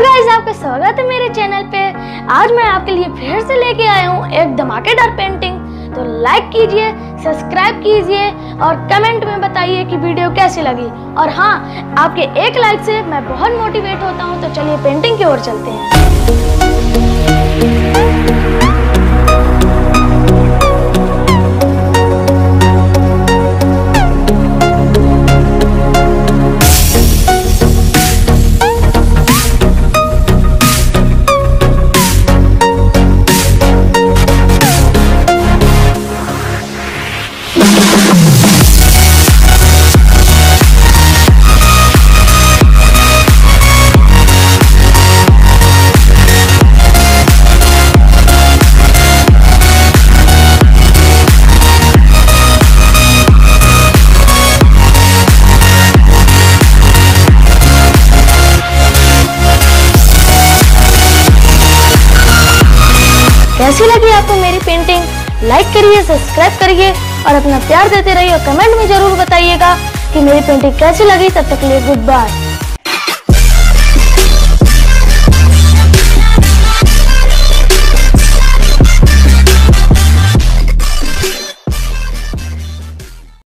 Guys आपका स्वागत है मेरे चैनल पे। आज मैं आपके लिए फिर से लेके आया हूँ एक धमाकेदार पेंटिंग तो लाइक कीजिए सब्सक्राइब कीजिए और कमेंट में बताइए कि वीडियो कैसी लगी। और हाँ आपके एक लाइक से मैं बहुत मोटिवेट होता हूँ तो चलिए पेंटिंग की ओर चलते हैं। कैसी लगी आपको मेरी पेंटिंग लाइक करिए सब्सक्राइब करिए और अपना प्यार देते रहिए और कमेंट में ज़रूर बताइएगा कि मेरी पेंटिंग कैसी लगी। तब तक लिए गुड बाय